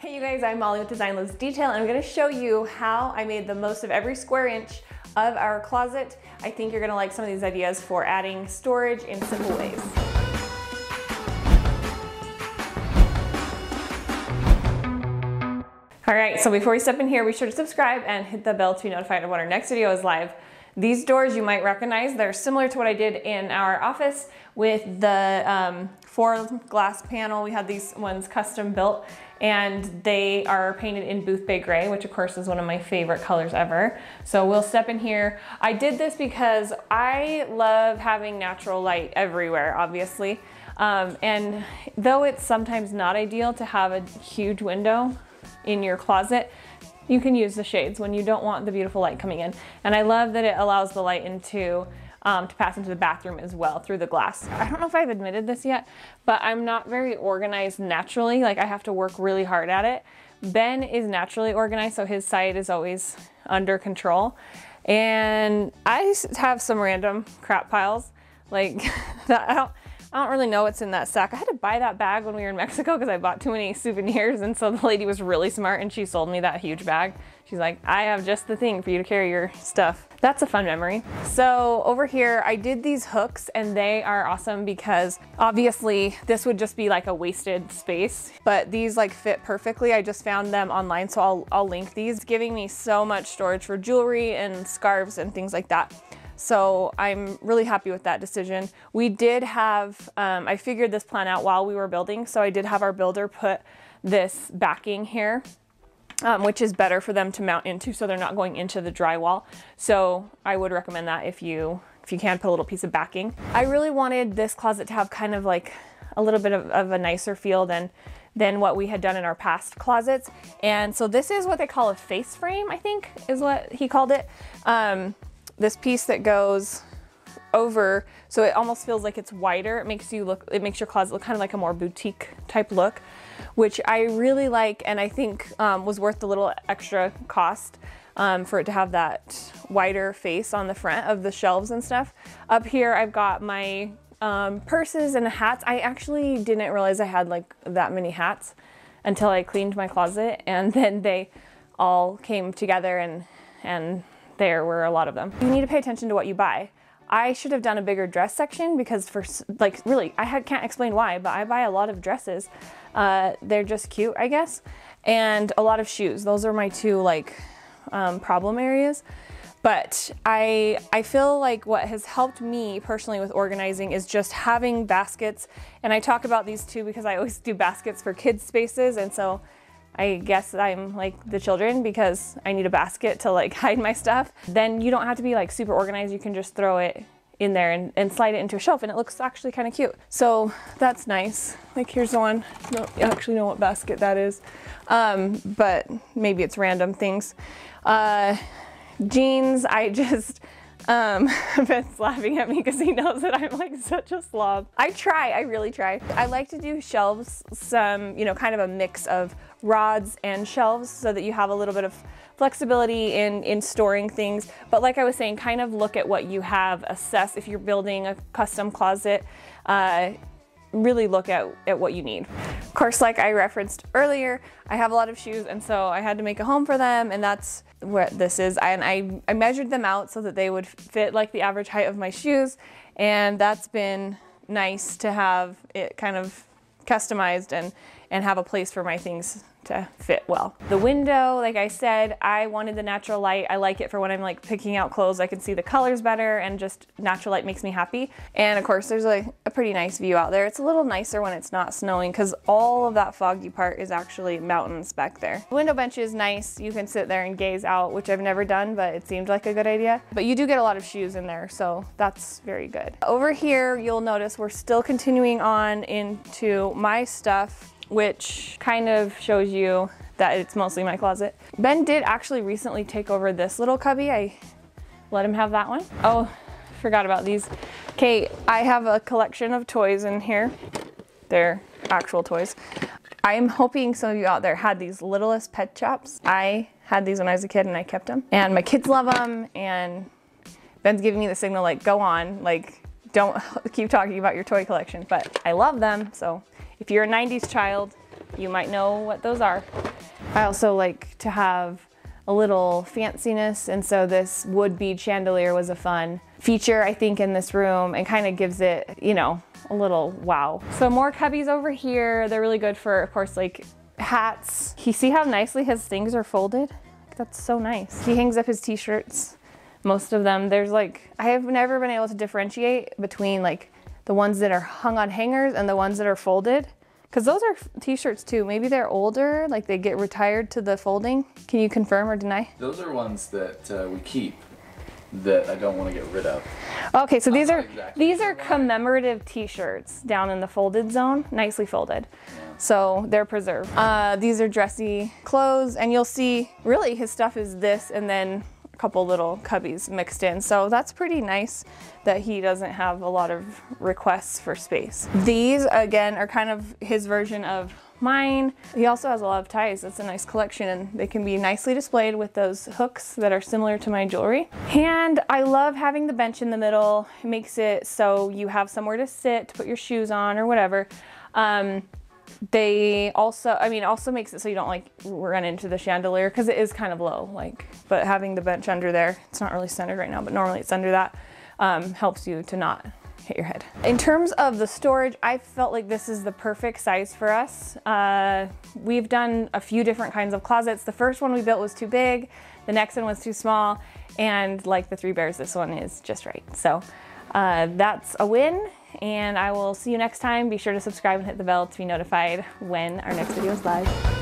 Hey you guys, I'm Molly with Design Loves Detail and I'm gonna show you how I made the most of every square inch of our closet. I think you're gonna like some of these ideas for adding storage in simple ways. All right, so before we step in here, be sure to subscribe and hit the bell to be notified of when our next video is live. These doors you might recognize, they're similar to what I did in our office with the um, four glass panel. We had these ones custom built and they are painted in Boothbay Gray, which of course is one of my favorite colors ever. So we'll step in here. I did this because I love having natural light everywhere, obviously. Um, and though it's sometimes not ideal to have a huge window in your closet, you can use the shades when you don't want the beautiful light coming in. And I love that it allows the light into um, to pass into the bathroom as well through the glass. I don't know if I've admitted this yet, but I'm not very organized naturally. Like I have to work really hard at it. Ben is naturally organized, so his side is always under control. And I have some random crap piles like that. I don't, I don't really know what's in that sack. I had to buy that bag when we were in Mexico because I bought too many souvenirs. And so the lady was really smart and she sold me that huge bag. She's like, I have just the thing for you to carry your stuff. That's a fun memory. So over here, I did these hooks and they are awesome because obviously this would just be like a wasted space, but these like fit perfectly. I just found them online, so I'll, I'll link these, giving me so much storage for jewelry and scarves and things like that. So I'm really happy with that decision. We did have, um, I figured this plan out while we were building. So I did have our builder put this backing here, um, which is better for them to mount into so they're not going into the drywall. So I would recommend that if you, if you can put a little piece of backing. I really wanted this closet to have kind of like a little bit of, of a nicer feel than than what we had done in our past closets. And so this is what they call a face frame, I think is what he called it. Um, this piece that goes over so it almost feels like it's wider. It makes you look it makes your closet look kind of like a more boutique type look which I really like and I think um, was worth the little extra cost um, for it to have that wider face on the front of the shelves and stuff. Up here I've got my um, purses and hats. I actually didn't realize I had like that many hats until I cleaned my closet and then they all came together and and there were a lot of them. You need to pay attention to what you buy. I should have done a bigger dress section because for like really, I can't explain why, but I buy a lot of dresses. Uh, they're just cute, I guess. And a lot of shoes. Those are my two like um, problem areas. But I, I feel like what has helped me personally with organizing is just having baskets. And I talk about these too because I always do baskets for kids spaces. And so I guess I'm like the children because I need a basket to like hide my stuff. Then you don't have to be like super organized. You can just throw it in there and, and slide it into a shelf and it looks actually kind of cute. So that's nice. Like here's the one, I don't actually know what basket that is, um, but maybe it's random things. Uh, jeans, I just, um, Ben's laughing at me because he knows that I'm like such a slob. I try, I really try. I like to do shelves, some, you know, kind of a mix of rods and shelves so that you have a little bit of flexibility in, in storing things. But like I was saying, kind of look at what you have, assess if you're building a custom closet, uh, really look at, at what you need. Of course, like I referenced earlier, I have a lot of shoes and so I had to make a home for them and that's what this is. And I, I measured them out so that they would fit like the average height of my shoes and that's been nice to have it kind of customized and, and have a place for my things to fit well. The window, like I said, I wanted the natural light. I like it for when I'm like picking out clothes. I can see the colors better and just natural light makes me happy. And of course there's a, a pretty nice view out there. It's a little nicer when it's not snowing because all of that foggy part is actually mountains back there. The window bench is nice. You can sit there and gaze out, which I've never done, but it seemed like a good idea. But you do get a lot of shoes in there, so that's very good. Over here, you'll notice we're still continuing on into my stuff which kind of shows you that it's mostly my closet. Ben did actually recently take over this little cubby. I let him have that one. Oh, forgot about these. Okay, I have a collection of toys in here. They're actual toys. I am hoping some of you out there had these Littlest Pet Shops. I had these when I was a kid and I kept them. And my kids love them and Ben's giving me the signal like, go on, like don't keep talking about your toy collection, but I love them, so if you're a 90s child, you might know what those are. I also like to have a little fanciness and so this wood bead chandelier was a fun feature I think in this room and kind of gives it, you know, a little wow. So more cubbies over here. They're really good for, of course, like hats. You see how nicely his things are folded? That's so nice. He hangs up his t-shirts, most of them. There's like, I have never been able to differentiate between like the ones that are hung on hangers and the ones that are folded. Cause those are t-shirts too. Maybe they're older, like they get retired to the folding. Can you confirm or deny? Those are ones that uh, we keep that I don't want to get rid of. Okay, so these are exactly these are commemorative T-shirts down in the folded zone, nicely folded. So they're preserved. Uh, these are dressy clothes, and you'll see really his stuff is this, and then couple little cubbies mixed in. So that's pretty nice that he doesn't have a lot of requests for space. These again are kind of his version of mine. He also has a lot of ties. It's a nice collection and they can be nicely displayed with those hooks that are similar to my jewelry. And I love having the bench in the middle. It makes it so you have somewhere to sit, to put your shoes on or whatever. Um, they also, I mean, also makes it so you don't like run into the chandelier because it is kind of low, like, but having the bench under there, it's not really centered right now, but normally it's under that, um, helps you to not hit your head. In terms of the storage, I felt like this is the perfect size for us. Uh, we've done a few different kinds of closets. The first one we built was too big, the next one was too small, and like the three bears, this one is just right. So uh, that's a win, and I will see you next time. Be sure to subscribe and hit the bell to be notified when our next video is live.